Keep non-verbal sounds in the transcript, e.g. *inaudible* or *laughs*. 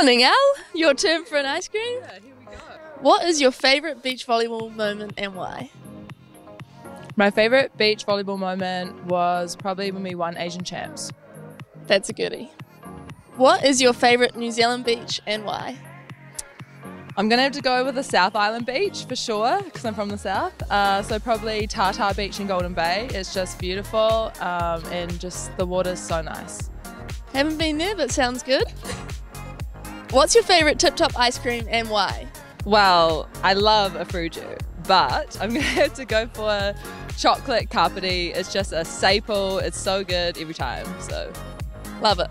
Morning, Al. Your turn for an ice cream. Yeah, here we go. What is your favourite beach volleyball moment and why? My favourite beach volleyball moment was probably when we won Asian Champs. That's a goodie. What is your favourite New Zealand beach and why? I'm gonna have to go with the South Island beach for sure because I'm from the south. Uh, so probably Tata Beach in Golden Bay. It's just beautiful um, and just the water's so nice. Haven't been there, but sounds good. *laughs* What's your favourite Tip Top ice cream and why? Well, I love a fruju, but *laughs* I'm gonna have to go for chocolate carpety. It's just a staple. It's so good every time. So Love it.